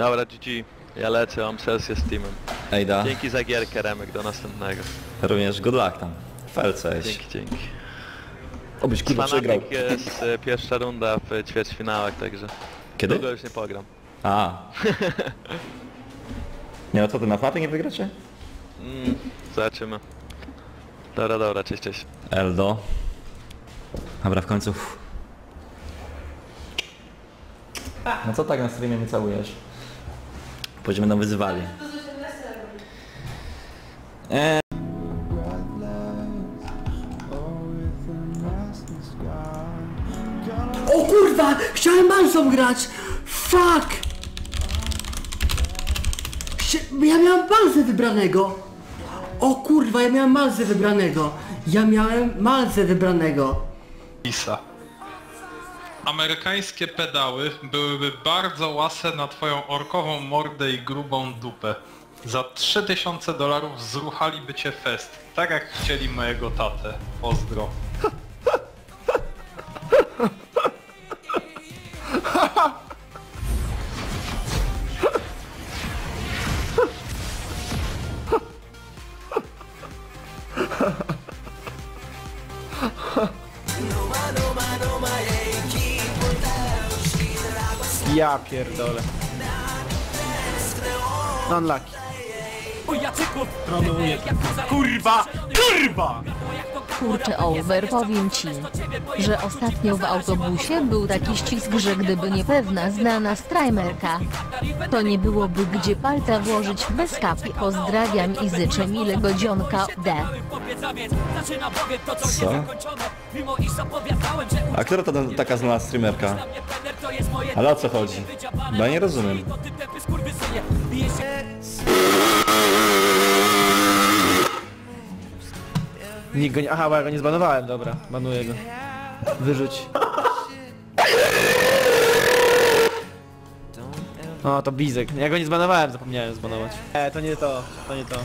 Dobra, GG. Ja lecę, mam sesję z teamem. Ejda, Dzięki za gierkę, Remek, do następnego. również good luck tam. Felce. Dzięki, dzięki. Obyś kurwa przegrał. Fanatic jest e, pierwsza runda w ćwierćfinałach, także Kiedy? długo już nie pogram. A. Nie no to ty na flapy nie wygracie? Mm, zobaczymy. Dobra, dobra, cześć, cześć. Eldo. Dobra, w końcu. No co tak na streamie mnie całujesz? Później będą wyzywali. Eee, O kurwa! Chciałem Malzą grać! Fuck! Chcia- Ja miałem Malzę wybranego! O kurwa, ja miałem Malzę wybranego! Ja miałem Malzę wybranego! Lisa. Amerykańskie pedały byłyby bardzo łase na twoją orkową mordę i grubą dupę. Za 3000 dolarów zruchaliby cię fest, tak jak chcieli mojego tatę. Pozdro. Ja pierdolę. Unlucky. Kurwa! Kurwa! Kurczę over, powiem ci, że ostatnio w autobusie był taki ścisk, że gdyby nie pewna znana strajmerka, to nie byłoby gdzie palca włożyć bez kapi. Pozdrawiam i życzę milego dzionka D. co? A która to ta- taka znana streamerka? Ale o co chodzi? Bo ja nie rozumiem. Nikt go nie... Aha, bo ja go nie zbanowałem, dobra. Banuję go. Wyrzuć. O, to Bizek. Ja go nie zbanowałem, zapomniałem zbanować. E, to nie to, to nie to.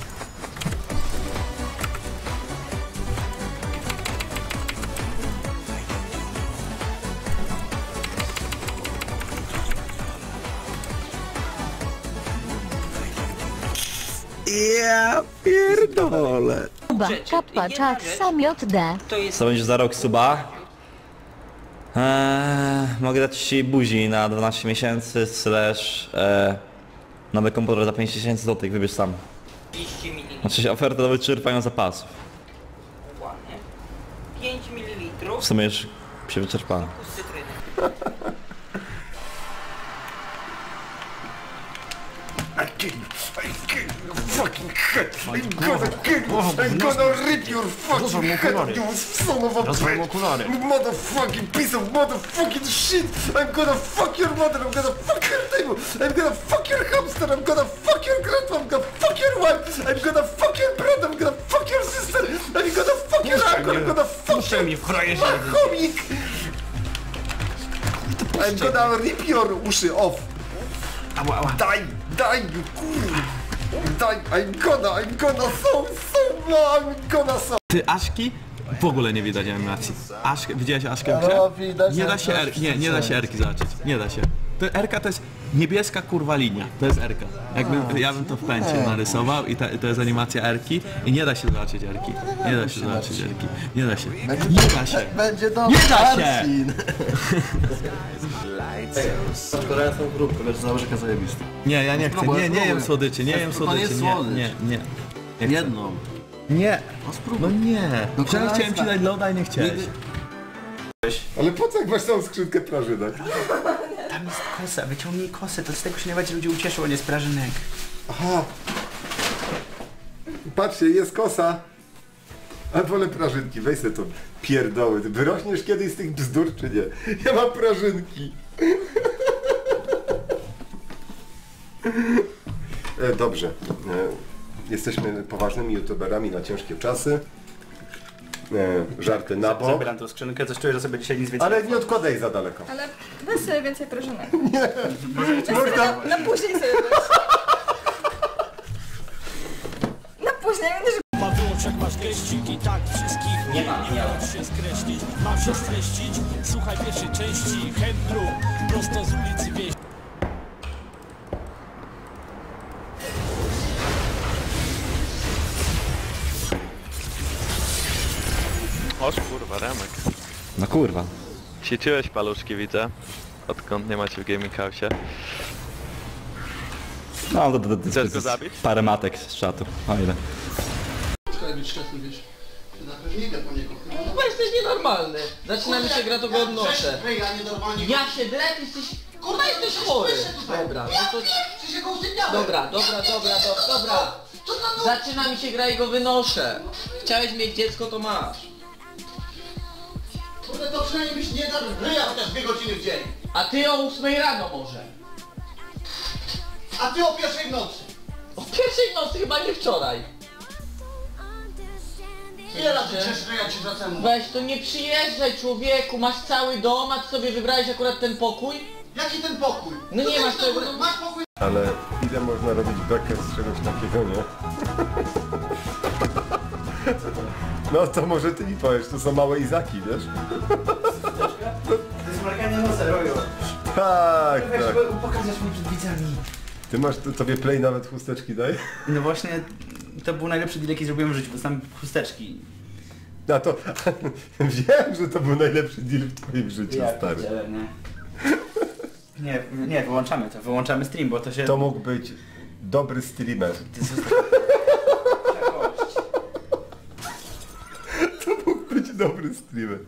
Ja pierdolę. Kuba, kappa, czat, samiot D. Co będziesz za rok suba? Eee, mogę dać ci buzi na 12 miesięcy slash e, nowy komputer za 5000 zł, wybierz sam. 200 ml. Znaczy się oferta do wyczerpania zapasów. Ładnie. 5 ml W sumie już się wyczerpano. z cytryny. Fucking head. I'm gonna kill you. I'm gonna rip your fucking head off, you son of a bitch. Motherfucking piece of motherfucking shit. I'm gonna fuck your mother. I'm gonna fuck your table. I'm gonna fuck your hamster. I'm gonna fuck your grandma. I'm gonna fuck your wife. I'm gonna fuck your brother. I'm gonna fuck your sister. I'm gonna fuck your uncle. I'm gonna fuck your chomik. I'm gonna rip your uszy off. Daj, daj, you kurwa. Daj, I'm gonna, I'm gonna so, so, no, I'm gonna so. Ty Aszki? W ogóle nie widać animacji. Aszkę, widziałeś Aszkę w grze? Nie da się R, nie, nie da się Erki zobaczyć. Nie da się. To Erka to jest niebieska kurwa linia. To jest Erka. Jakby ja bym to w pęcie narysował i ta, to jest animacja Erki i nie da się zobaczyć Erki. Nie da się zobaczyć Erki. Nie da się. Nie da się. Będzie dobrze. Nie da się! Nie, ja nie chcę. Nie, nie jem słodyczy, nie jem słodyczy. Nie, nie, nie. Jedną. Nie. No nie. Wczoraj chciałem ci dać loda i nie chciałeś. Ale po co jak masz tą skrzynkę prażynek? Tam jest kosa, wyciągnij kosę, to z tego się najbardziej ludzie ucieszą, a nie z prażynek. Aha. Patrzcie, jest kosa. A wolę prażynki, weź sobie to pierdoły. Ty wyrośniesz kiedyś z tych bzdur, czy nie? Ja mam prażynki. E, Dobrze. E, Jesteśmy poważnymi youtuberami na ciężkie czasy. E, Żarty na bok. Zabieram tą skrzynkę, coś czuję, że sobie dzisiaj nic więcej Ale nie odkładaj za daleko. Ale weź sobie więcej prażynek. Można... Na, na później sobie weź. Na później, będę Nie ma, nie ma. No kurwa. Sieciłeś paluszki, widzę. Odkąd nie macie w Gaming House'ie. No to, to, to, to, Chcesz to go zabić? parę matek z czatu. O ile. Chyba jesteś nienormalny. Zaczyna mi się gra, to go odnoszę. Ja się drę, ty jesteś... Kurwa, jesteś chory. Dobra, no to... Dobra, dobra, dobra, dobra, dobra. Zaczyna mi się gra i go wynoszę. Chciałeś mieć dziecko, to masz. Przynajmniej byś nie dał ryja chociaż dwie godziny w dzień. A ty o 8 rano może. A ty o pierwszej w nocy. O pierwszej nocy chyba nie wczoraj. Ile razy ryja ci? Weź to nie przyjeżdżaj człowieku, masz cały dom, a ty sobie wybrałeś akurat ten pokój? Jaki ten pokój? No nie masz tego, Masz pokój? Ale ile można robić bekę z czegoś takiego, nie? No to może ty mi powiesz, to są małe Izaki, wiesz? To jest mruganie nosa, roju. Tak, Weź, tak. bo pokażesz mi przed widzami. Ty masz, to, tobie Play nawet chusteczki daje? No właśnie, to był najlepszy deal jaki zrobiłem w życiu, bo tam chusteczki. No to wiem, że to był najlepszy deal w twoim życiu, Ja stary. pierdzielę, nie. Nie, nie, wyłączamy to, wyłączamy stream, bo to się... To mógł być dobry streamer. Ty zosta- To mógł być dobry streamer.